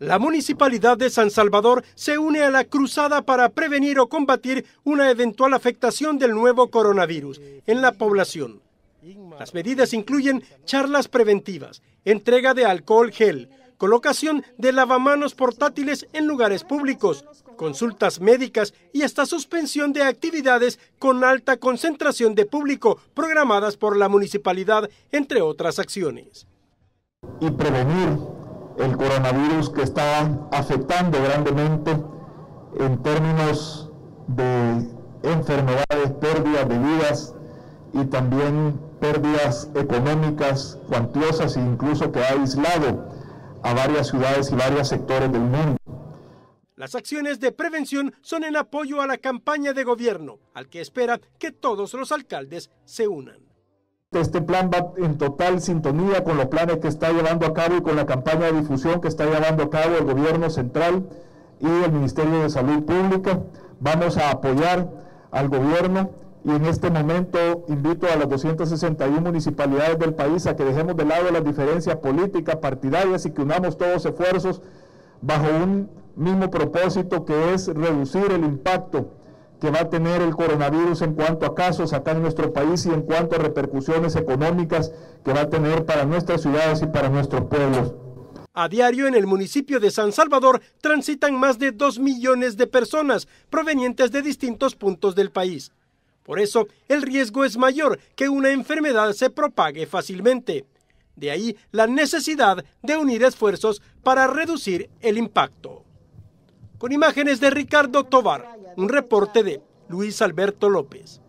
La Municipalidad de San Salvador se une a la cruzada para prevenir o combatir una eventual afectación del nuevo coronavirus en la población. Las medidas incluyen charlas preventivas, entrega de alcohol gel, colocación de lavamanos portátiles en lugares públicos, consultas médicas y hasta suspensión de actividades con alta concentración de público programadas por la municipalidad, entre otras acciones. Y prevenir el coronavirus que está afectando grandemente en términos de enfermedades, pérdidas de vidas y también pérdidas económicas cuantiosas e incluso que ha aislado a varias ciudades y varios sectores del mundo. Las acciones de prevención son en apoyo a la campaña de gobierno, al que espera que todos los alcaldes se unan. Este plan va en total sintonía con los planes que está llevando a cabo y con la campaña de difusión que está llevando a cabo el gobierno central y el Ministerio de Salud Pública. Vamos a apoyar al gobierno y en este momento invito a las 261 municipalidades del país a que dejemos de lado las diferencias políticas, partidarias y que unamos todos esfuerzos bajo un mismo propósito que es reducir el impacto que va a tener el coronavirus en cuanto a casos acá en nuestro país y en cuanto a repercusiones económicas que va a tener para nuestras ciudades y para nuestros pueblos. A diario en el municipio de San Salvador transitan más de 2 millones de personas provenientes de distintos puntos del país. Por eso, el riesgo es mayor que una enfermedad se propague fácilmente. De ahí la necesidad de unir esfuerzos para reducir el impacto. Con imágenes de Ricardo Tovar, un reporte de Luis Alberto López.